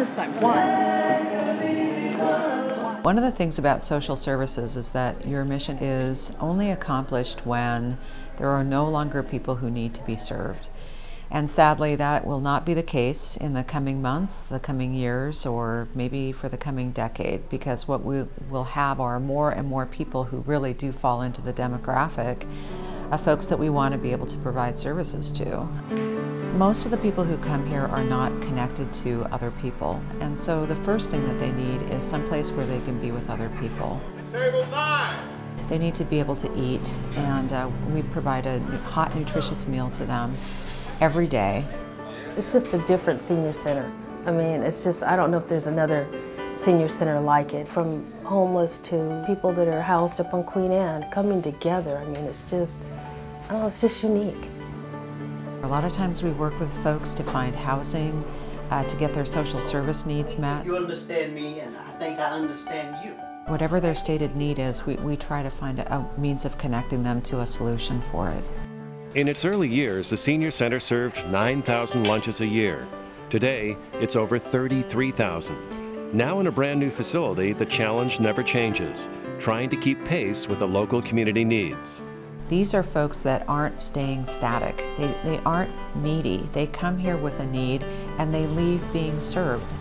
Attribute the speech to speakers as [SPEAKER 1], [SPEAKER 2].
[SPEAKER 1] this time. One.
[SPEAKER 2] One of the things about social services is that your mission is only accomplished when there are no longer people who need to be served. And sadly, that will not be the case in the coming months, the coming years, or maybe for the coming decade, because what we will have are more and more people who really do fall into the demographic of folks that we want to be able to provide services to. Most of the people who come here are not connected to other people, and so the first thing that they need is some place where they can be with other people. Table nine. They need to be able to eat, and uh, we provide a hot, nutritious meal to them every day.
[SPEAKER 3] It's just a different senior center. I mean, it's just, I don't know if there's another senior center like it, from homeless to people that are housed up on Queen Anne, coming together. I mean, it's just, I don't know, it's just unique.
[SPEAKER 2] A lot of times we work with folks to find housing, uh, to get their social service needs met.
[SPEAKER 4] You understand me, and I think I understand you.
[SPEAKER 2] Whatever their stated need is, we, we try to find a, a means of connecting them to a solution for it.
[SPEAKER 5] In its early years, the Senior Center served 9,000 lunches a year. Today, it's over 33,000. Now in a brand new facility, the challenge never changes, trying to keep pace with the local community needs.
[SPEAKER 2] These are folks that aren't staying static. They, they aren't needy. They come here with a need and they leave being served.